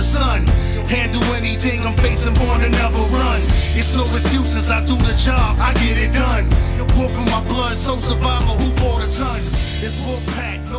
the sun. Handle anything I'm facing, born to never run. It's no excuses, I do the job, I get it done. Wolf in my blood, so survivor who fought a ton. It's Wolf Pack.